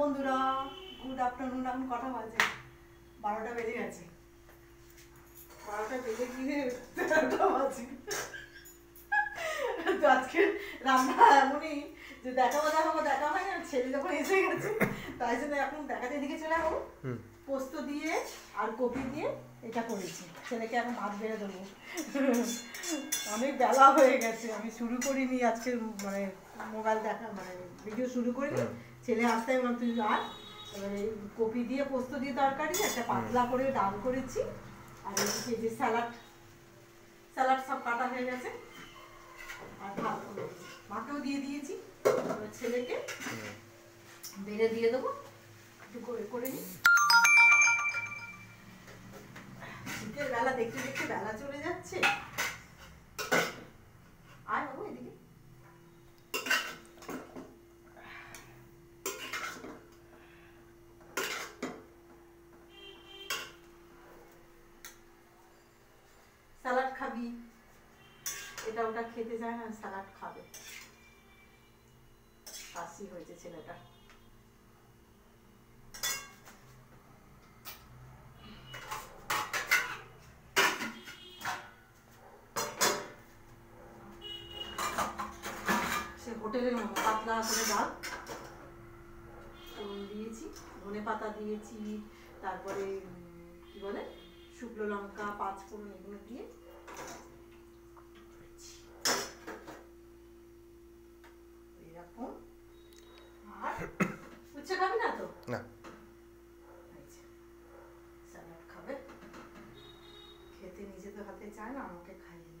বন্ধুরা। Good afternoon, এখন কটা বাজে? বারোটা বেজে গেছে। বারোটা বেজে গিয়ে তো আজকে রান্না এমনই যে দেখাবো দেখাবো দেখা হয় না ছেলে যখন এসে গেছে, তাই জন্য এখন দেখাতে এদিকে চলে যাব। পোস্ত দিয়ে আর কপি দিয়ে এটা করেছি। ছেলেকে এখন ভাত বেড়ে দেবো অনেক বেলা হয়ে গেছে। আমি শুরু করিনি আজকে মানে মোবাইল দেখা মানে ভিডিও শুরু করিনি। ছেলে আসতে আমি তুই আর এবারে কপি দিয়ে পোস্ত দিয়ে তরকারি একটা পাতলা করে ডাল করেছি। আর এদিকে যে স্যালাড স্যালাড সব কাটা হয়ে গেছে। আর ভাত মাকেও দিয়ে দিয়েছি। ছেলেকে বেড়ে দিয়ে দেবো। একটু করে করে নিই। শীতের বেলা, দেখতে দেখতে বেলা চলে যাচ্ছে। আয় বাবু এদিকে। স্যালাড খাবি। এটা ওটা খেতে চায় না স্যালাড খাবে। কাশি হয়েছে ছেলেটা। সে হোটেলের মতো পাতলা করে ডাল। দিয়েছি ধনে পাতা দিয়েছি তারপরে কি বলে? শুকনো লঙ্কা পাঁচ এগুলো দিয়ে এরকম। আর উচ্ছে খাবে না তো? না। খেতে নিজে তো হাতে চায় না আমাকে খাইয়ে